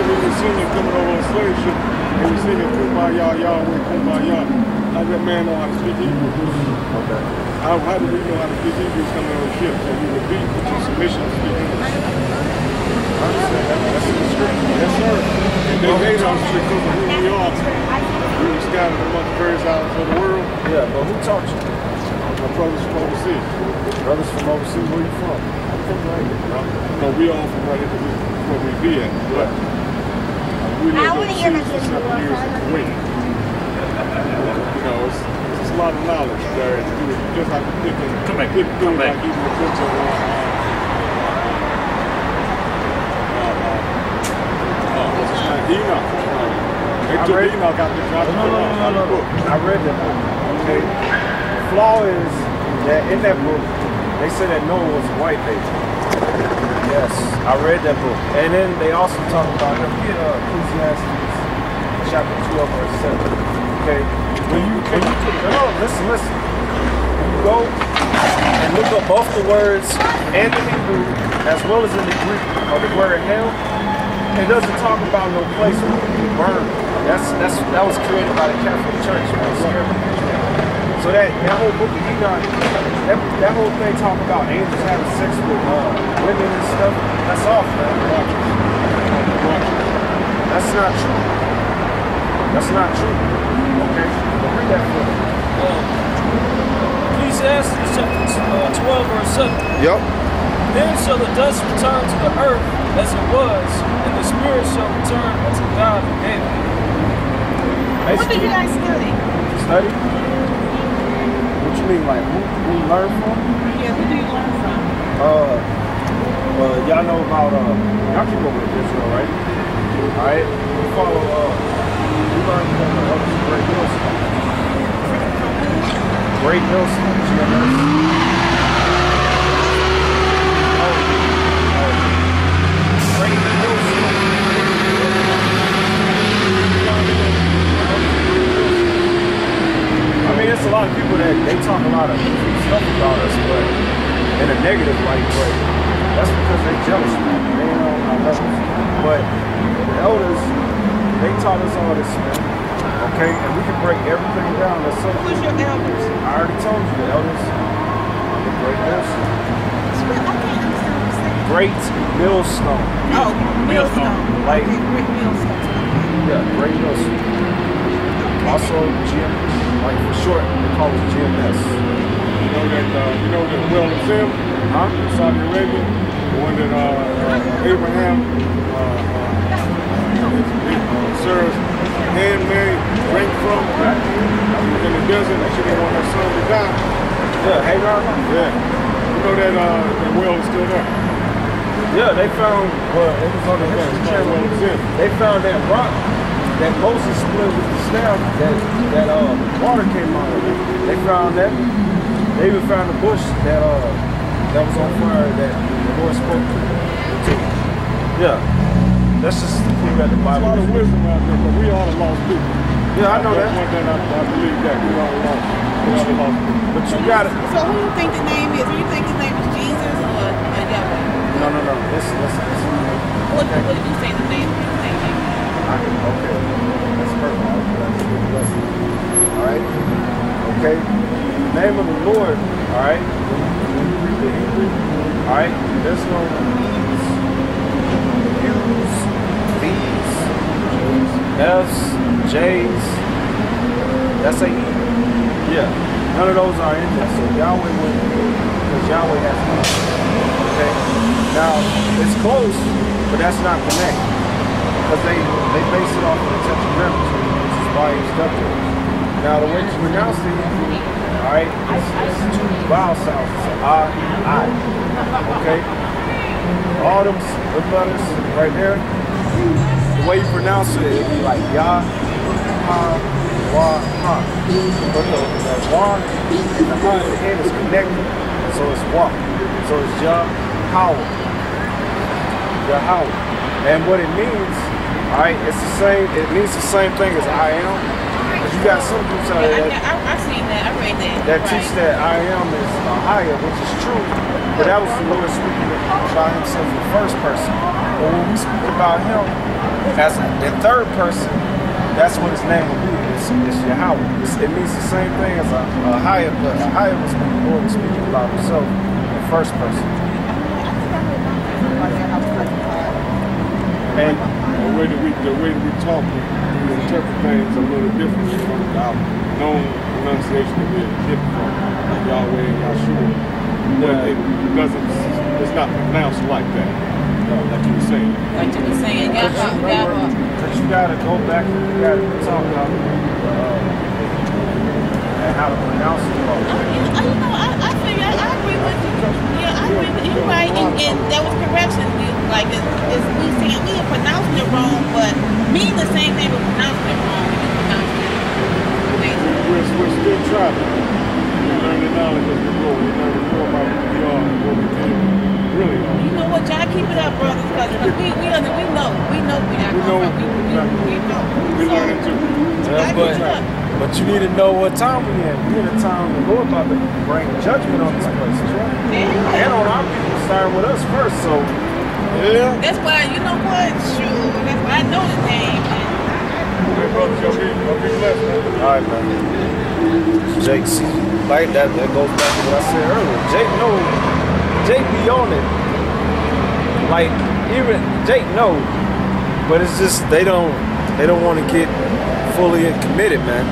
sing, when they were singing, they were singing coming over on slave ship, they were singing Kumbaya, Yahweh, Kumbaya. How that man know how to speak Hebrew? Okay. How, how do we know how to speak Hebrew coming on the ship? So we would be put your submission to speak English. I understand that. That's in the script. Yes, sir. And they hate us because of who we are. We were scattered among the various islands of the world. Yeah, but who taught you? My brothers from overseas. Brothers from overseas, where you from? I'm from right here, bro. No, we all from right here because this is where we be at. But we lived I wanna hear my overseas for kids several go years in outside. You know, it's, it's a lot of knowledge there. It's just, just like picking, Come back, picking come back. like even the books of uh, uh, uh, what's his name? Enoch. Uh, they I took read- Enoch out the out No, no, no, no, no, no. I read that book. Okay. The flaw is that in that book, they said that Noah was a white baby. Yes, I read that book. And then they also talk about, get uh, Ecclesiastes chapter 12, verse 7. Okay. When you, when you, no, no, listen, listen. When you go and look up both the words and the Hebrew, as well as in the Greek, or the word hell, it doesn't talk about no place where you burn. That's that's that was created by the Catholic Church, man. So that that whole book of Enoch, that, that whole thing talking about angels having sex with uh, women and stuff, that's off, man. That's not true. That's not true. Okay, but read that for me. Ecclesiastes chapter uh, 12, verse 7. Yep. Then shall the dust return to the earth as it was, and the spirit shall return unto God who gave it. What do you guys study? Study. You mean, like who, who learn from? Yeah, who do you learn from? Uh, well, y'all know about uh, y'all keep up with Israel, right? All right, we follow. Uh, we learn from the others, Great Millstone. Great Millstone, GMS. Great Millstone. I mean, it's a lot of people that they talk a lot of stuff about us, but in a negative light, but that's because they jealous, man. They ain't on our levels. But the elders, they taught us all this, man. Okay, and we can break everything down. That's something. Who's your elders? I already told you, the elders. The great millstone. I can't understand what you're saying. Great millstone. Oh, millstone. Like- okay, great millstone. Yeah, great millstone. Also, GM, like for short, they call it GMS. You know that, uh, you know that well of Zim, Huh? Saudi Arabia, the one that uh, uh, Abraham uh, uh, his, Sarah's handmaid drank from. In the desert and she didn't want her son to die. Yeah, Hagar. Yeah. You know that uh, that well is still there. Yeah, they found, well, it was on the History Channel. They found that rock that Moses split with the staff that that uh, water came out of it. They found that. They even found a bush that uh that was on fire that the Lord spoke to. Yeah, that's just the thing that the There's a lot of wisdom out there, but we are the lost people. Yeah, I know that. one thing I, I believe that we are the lost. We are the lost people. But you got it. So who do you think the name is? Do you think his name is Jesus or uh, Yahweh? No, no, no. Listen, listen, listen. What, what did you say the name of name is? I can, okay. That's perfect. I'll do that. Bless you. All right. Okay. The name of the Lord. All right. When you read the Hebrew. All right. There's no F's, J's. That's a. Yeah. None of those are in there. So Yahweh wouldn't because Yahweh has no. Okay. Now it's close, but that's not connected because they they base it off of the tetragrammaton, which is why it's double. Now the way you pronounce it, all right, it's, it's two vowel sounds. It's I, I. Okay. All them them letters right there. The way you pronounce it, it'd be like Yah, Ha, Wa, Ha. But the, the Wa and the Ha at the end is connected, so it's Wa. So it's. Yahweh. And what it means, all right, it's the same, it means the same thing as I am. But you got some groups out Yeah, there I, that, I, I seen that. I read that. that right. teach that I am is uh, higher, which is true. But that was the Lord speaking about himself in first person. But when we speak about him as a third person, that's what his name will be. It's, it's Yahweh. It's, it means the same thing as a, Ahayah, but Ahayah was when the Lord speaking about himself in first person. And the way that we, the way that we talk, we interpret things a little different from our known pronunciation that we're different from Yahweh and Yahshua. But it doesn't, it's not pronounced like that, like you were saying. Like you were saying, Yahweh, you, remember, Yahweh. but you gotta go back and you gotta talk about uh, and how to pronounce it. You, oh, you know, I, I figure I, I agree with you. Yeah, I agree with you. You're right, and, and that was correction. Like, it's, it's, we saying we are pronouncing it wrong, but mean the same thing, but pronouncing it wrong. We pronouncing it. Amazing. We're, we're still traveling. We're learning knowledge as we go. We're learning more about who we are and what we can really are. You know what, y'all keep it up, brothers, because we, we, under, we know, we know we not We know. going from. We, we, we know. We're So, learning too. Yeah, but, keep it up. but you need to know what time we in. We in a time the Lord about to bring judgment on these places, right? Yeah. And on our people, starting with us first. So, yeah. That's why, you know what? Shoot, that's why I know the name. Okay, brothers, y'all be, y'all be blessed, man. All right, man. Jake, see, like that, that goes back to what I said earlier. Jake know, Jake be on it. Like even Jake know, but it's just they don't, they don't want to get fully committed, man.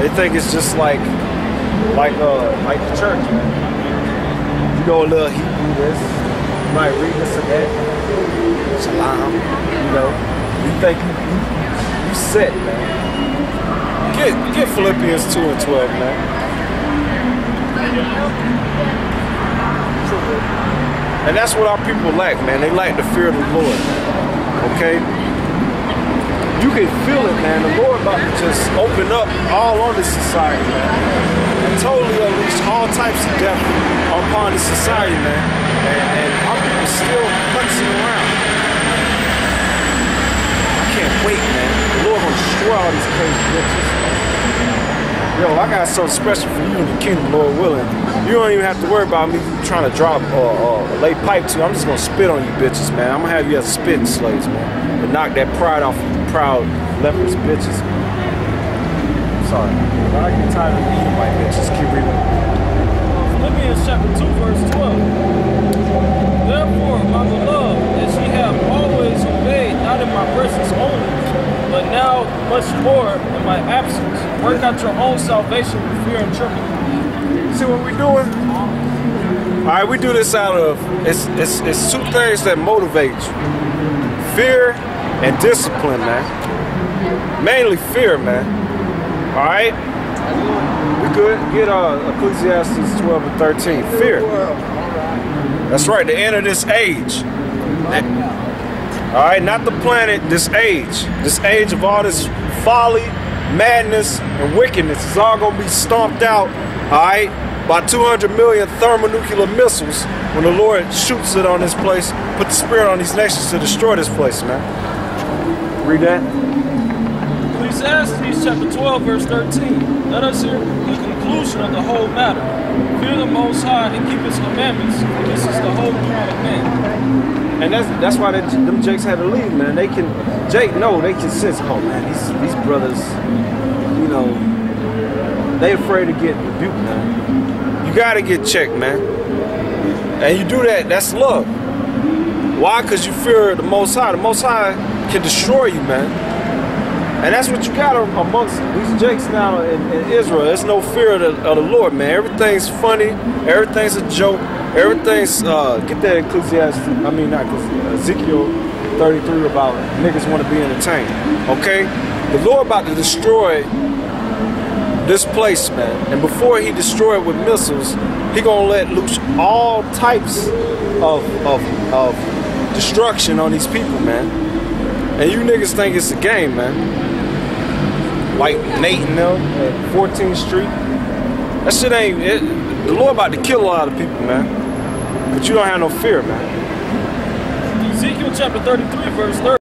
They think it's just like, like uh, like the church, man. You know a little Hebrew this, you might read this and that, Shalom, you know. You think you, you, set, man. Get get Philippians 2 and 12, man. And that's what our people lack, man. They lack the fear of the Lord. Okay? You can feel it, man. The Lord about to just open up all on this society, man. And totally unleash all types of death upon this society, man. And, and our people still putzing around. I can't wait, man. The Lord gonna destroy all these crazy bitches. Yo, I got something special for you in the kingdom, Lord willing. You don't even have to worry about me trying to drop or uh, uh, lay pipe to you. I'm just gonna spit on you bitches, man. I'm gonna have you as spitting slaves, man. To knock that pride off of you proud leprous bitches. Sorry. But I get tired of eating white bitches. Keep reading. Philippians chapter 2, verse 12. Therefore, my beloved, as ye have always obeyed, not in my presence only, but now much more in my absence, work out your own salvation with fear and trembling. See what we're doing? All right, we do this out of it's it's it's two things that motivate you: fear and discipline, man. Mainly fear, man. All right, we good. Get uh, Ecclesiastes 12 and 13. Fear. That's right. The end of this age. All right, not the planet. This age. This age of all this folly, madness, and wickedness is all gonna be stomped out. All right, by 200 million thermonuclear missiles when the Lord shoots it on this place, put the spirit on these nations to destroy this place, man. Read that. Ecclesiastes chapter 12, verse 13. Let us hear the conclusion of the whole matter. Fear the Most High and keep His commandments. for This is the whole duty of man. And that's that's why they, them Jakes had to leave, man. They can, Jake, no, they can sense, oh man, these these brothers, you know, they afraid to get rebuked, man. You gotta get checked, man. And you do that, that's love. Why? Because you fear the Most High. The Most High can destroy you, man. And that's what you got amongst these Jakes now in, in Israel. There's no fear of the, of the Lord, man. Everything's funny. Everything's a joke. Everything's uh, get that Ecclesiastes. I mean, not Ezekiel 33 about niggas want to be entertained. Okay, the Lord about to destroy this place, man. And before he destroy it with missiles, he gonna let loose all types of of of destruction on these people, man. And you niggas think it's a game, man. Like Nate and them at 14th Street. That shit ain't it, the Lord about to kill a lot of people, man. But you don't have no fear, man. Ezekiel chapter 33, verse 30.